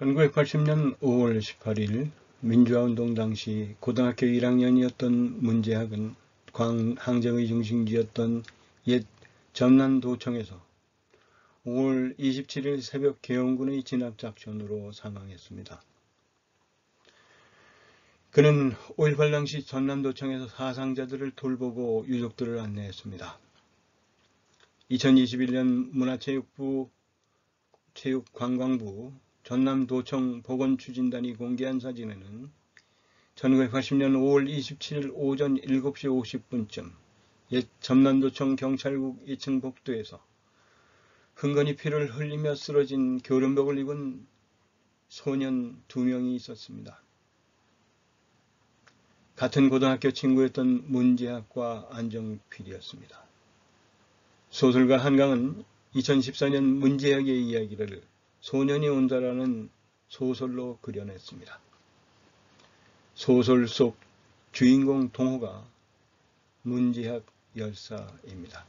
1980년 5월 18일 민주화운동 당시 고등학교 1학년이었던 문재학은 광항쟁의 중심지였던 옛 전남도청에서 5월 27일 새벽 계엄군의 진압작전으로 사망했습니다. 그는 5.18 당시 전남도청에서 사상자들을 돌보고 유족들을 안내했습니다. 2021년 문화체육부 체육관광부 전남도청 보건추진단이 공개한 사진에는 1980년 5월 27일 오전 7시 50분쯤 옛 전남도청 경찰국 2층 복도에서 흥건히 피를 흘리며 쓰러진 교련복을 입은 소년 두 명이 있었습니다. 같은 고등학교 친구였던 문재학과 안정필이었습니다. 소설가 한강은 2014년 문재학의 이야기를 소년이 온다라는 소설로 그려냈습니다. 소설 속 주인공 동호가 문지학 열사입니다.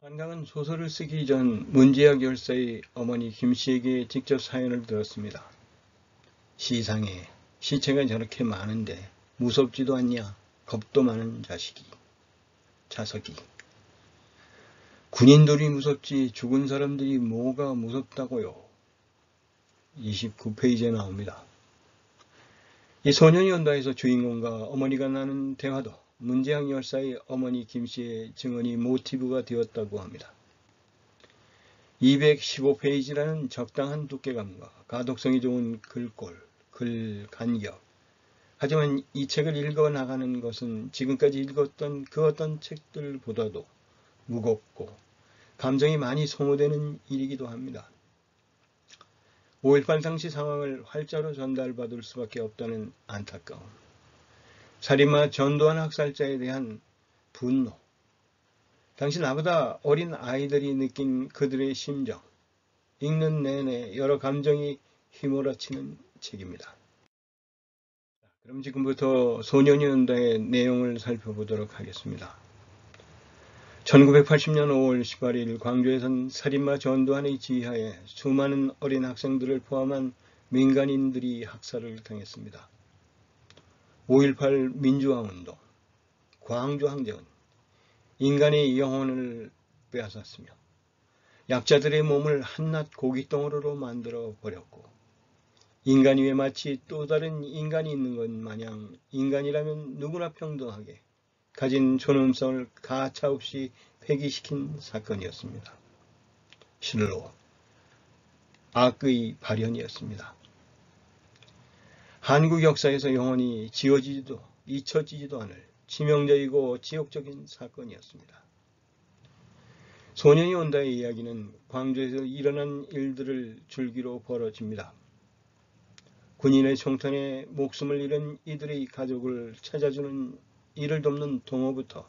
한강은 소설을 쓰기 전 문지학 열사의 어머니 김씨에게 직접 사연을 들었습니다. 시상에 시체가 저렇게 많은데 무섭지도 않냐 겁도 많은 자식이 자석이 군인들이 무섭지 죽은 사람들이 뭐가 무섭다고요. 29페이지에 나옵니다. 이 소년이 온다에서 주인공과 어머니가 나눈 대화도 문재양 열사의 어머니 김씨의 증언이 모티브가 되었다고 합니다. 215페이지라는 적당한 두께감과 가독성이 좋은 글꼴, 글 간격. 하지만 이 책을 읽어 나가는 것은 지금까지 읽었던 그 어떤 책들보다도 무겁고 감정이 많이 소모되는 일이기도 합니다. 5.18 당시 상황을 활자로 전달받을 수밖에 없다는 안타까움. 살인마 전두환 학살자에 대한 분노. 당시 나보다 어린 아이들이 느낀 그들의 심정. 읽는 내내 여러 감정이 휘몰아치는 책입니다. 그럼 지금부터 소년이 온다의 내용을 살펴보도록 하겠습니다. 1980년 5월 18일 광주에선 살인마 전두환의 지휘하에 수많은 어린 학생들을 포함한 민간인들이 학살을 당했습니다. 5.18 민주화운동, 광주항쟁은 인간의 영혼을 빼앗았으며 약자들의 몸을 한낱 고깃덩어리로 만들어 버렸고 인간 위에 마치 또 다른 인간이 있는 것 마냥 인간이라면 누구나 평등하게 가진 존엄성을 가차없이 폐기시킨 사건이었습니다. 실로 악의 발현이었습니다. 한국 역사에서 영원히 지워지지도 잊혀지지도 않을 치명적이고 지옥적인 사건이었습니다. 소년이 온다의 이야기는 광주에서 일어난 일들을 줄기로 벌어집니다. 군인의 총탄에 목숨을 잃은 이들의 가족을 찾아주는 이를 돕는 동호부터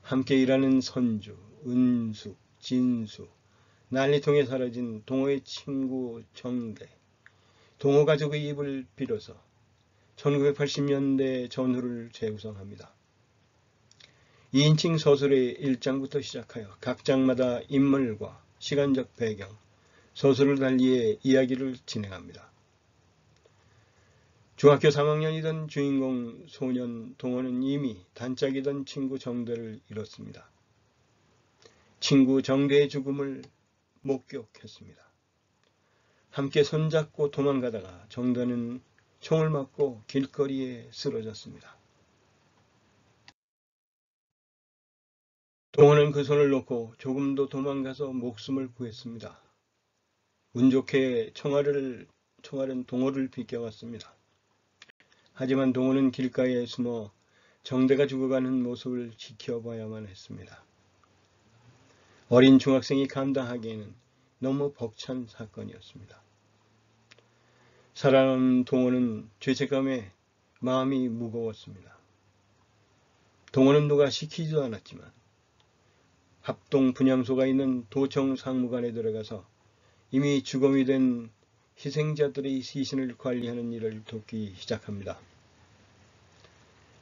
함께 일하는 선주, 은수, 진수, 난리통에 사라진 동호의 친구 정대, 동호 가족의 입을 빌어서 1980년대 전후를 재구성합니다. 2인칭 소설의 1장부터 시작하여 각 장마다 인물과 시간적 배경, 소설을 달리해 이야기를 진행합니다. 중학교 3학년이던 주인공 소년 동호는 이미 단짝이던 친구 정대를 잃었습니다. 친구 정대의 죽음을 목격했습니다. 함께 손잡고 도망가다가 정대는 총을 맞고 길거리에 쓰러졌습니다. 동호는 그 손을 놓고 조금 더 도망가서 목숨을 구했습니다. 운 좋게 총알을, 총알은 동호를 비껴갔습니다. 하지만 동호는 길가에 숨어 정대가 죽어가는 모습을 지켜봐야만 했습니다. 어린 중학생이 감당하기에는 너무 벅찬 사건이었습니다. 살아남은 동호는 죄책감에 마음이 무거웠습니다. 동호는 누가 시키지도 않았지만 합동 분향소가 있는 도청 상무관에 들어가서 이미 죽음이 된 희생자들의 시신을 관리하는 일을 돕기 시작합니다.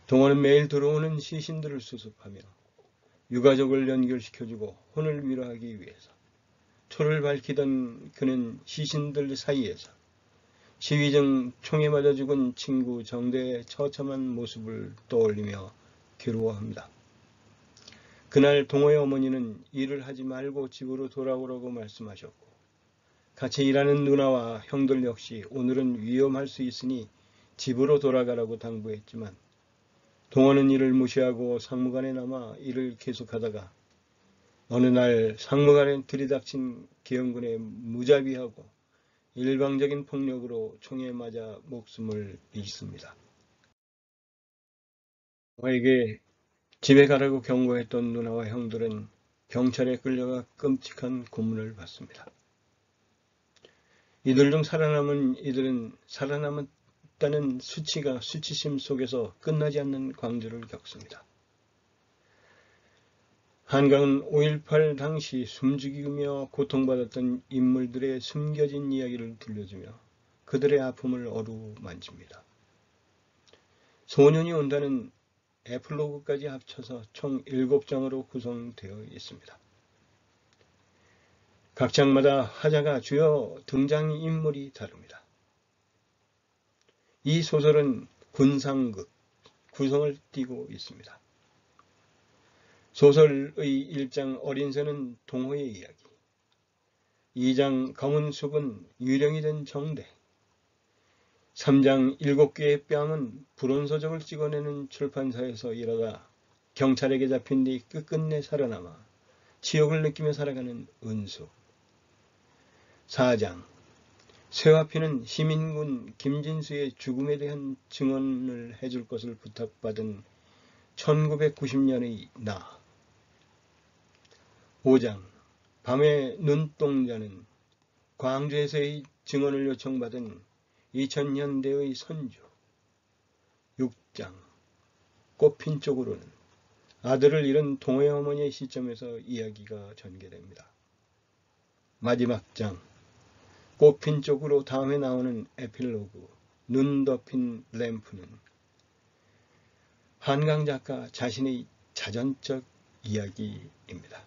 동호는 매일 들어오는 시신들을 수습하며 유가족을 연결시켜주고 혼을 위로하기 위해서 초를 밝히던 그는 시신들 사이에서 시위 중 총에 맞아 죽은 친구 정대의 처참한 모습을 떠올리며 괴로워합니다. 그날 동호의 어머니는 일을 하지 말고 집으로 돌아오라고 말씀하셨고 같이 일하는 누나와 형들 역시 오늘은 위험할 수 있으니 집으로 돌아가라고 당부했지만 동호는 이를 무시하고 상무관에 남아 일을 계속하다가 어느 날 상무관에 들이닥친 계엄군에 무자비하고 일방적인 폭력으로 총에 맞아 목숨을 잃습니다. 동호에게 집에 가라고 경고했던 누나와 형들은 경찰에 끌려가 끔찍한 고문을 받습니다. 이들 중 살아남은 이들은 살아남았다는 수치가 수치심 속에서 끝나지 않는 광주를 겪습니다. 한강은 5.18 당시 숨죽이며 고통받았던 인물들의 숨겨진 이야기를 들려주며 그들의 아픔을 어루만집니다. 소년이 온다는 에플로그까지 합쳐서 총 7장으로 구성되어 있습니다. 각 장마다 화자가 주요 등장인물이 다릅니다. 이 소설은 군상극 구성을 띠고 있습니다. 소설의 1장 어린 새는 동호의 이야기 2장 검은 숲은 유령이 된 정대 3장 7개의 뺨은 불온서적을 찍어내는 출판사에서 일하다 경찰에게 잡힌 뒤 끝끝내 살아남아 치욕을 느끼며 살아가는 은수 4장. 쇠화피는 시민군 김진수의 죽음에 대한 증언을 해줄 것을 부탁받은 1990년의 나. 5장. 밤의 눈동자는 광주에서의 증언을 요청받은 2000년대의 선주 6장. 꽃핀 쪽으로는 아들을 잃은 동해 어머니의 시점에서 이야기가 전개됩니다. 마지막 장 꽃핀 쪽으로 다음에 나오는 에필로그 눈 덮인 램프는 한강 작가 자신의 자전적 이야기입니다.